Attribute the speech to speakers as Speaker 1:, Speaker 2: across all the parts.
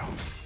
Speaker 1: Hero.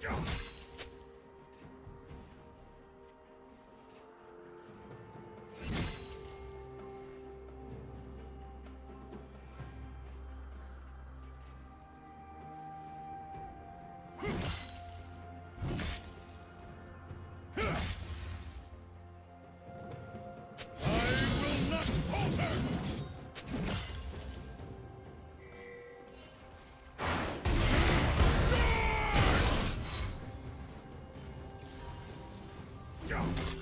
Speaker 1: Jump! Slain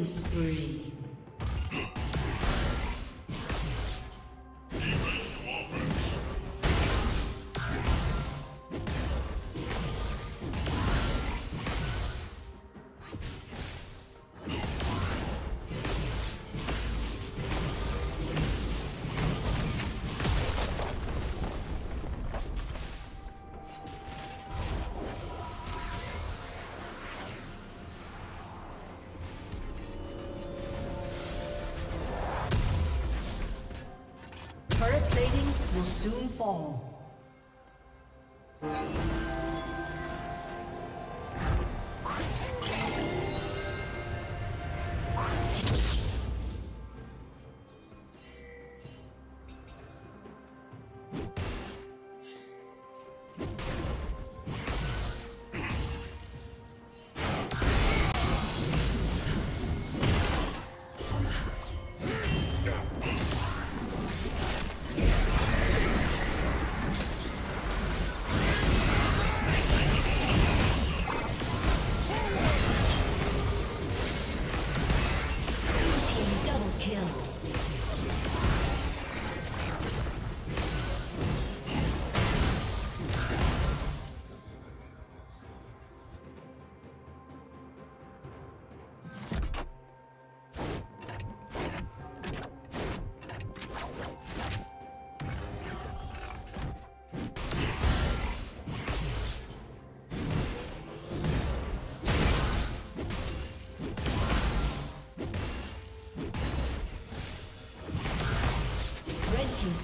Speaker 1: Killing spree. Soon fall.